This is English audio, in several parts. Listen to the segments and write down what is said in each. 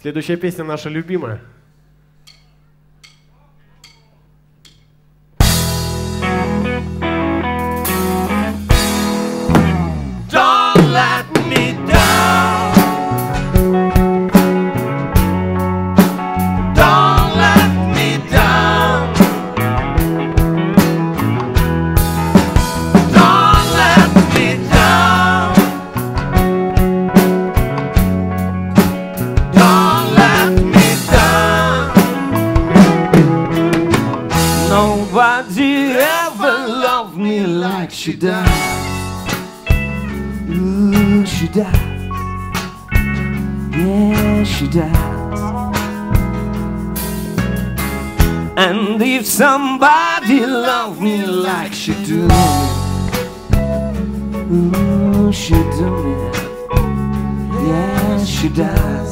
Следующая песня наша любимая. Nobody ever loved me like she does. Ooh, she does. Yeah, she does. And if somebody loved me like she do, ooh, she do me. Yeah, she does.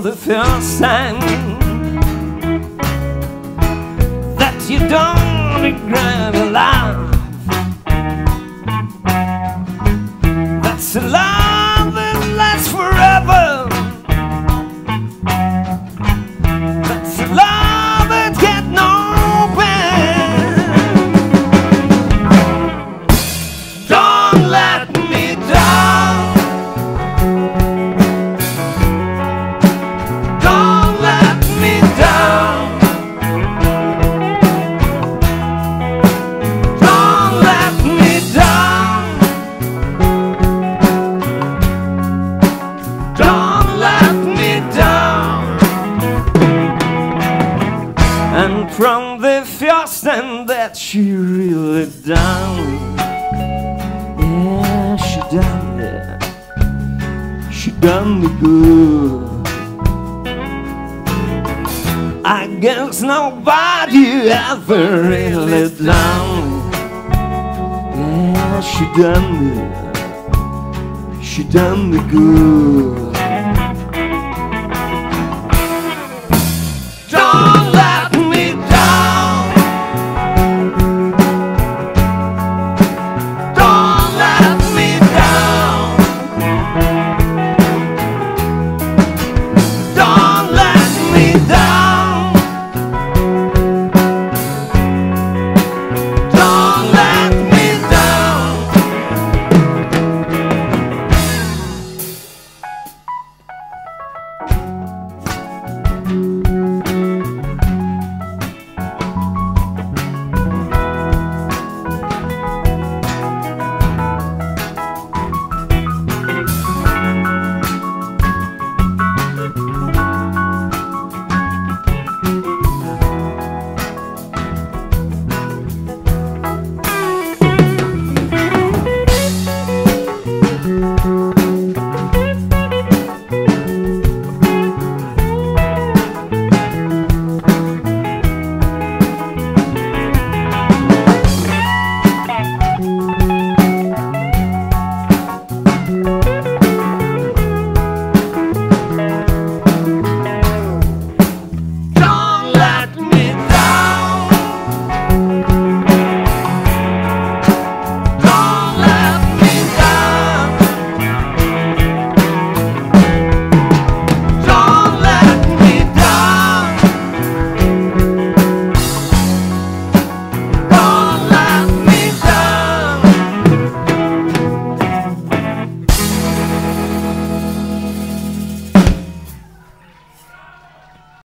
The first time. That you don't regret a lot. From the first time that she really done me, yeah, she done me, she done me good. I guess nobody ever really done me, yeah, she done me, she done me good.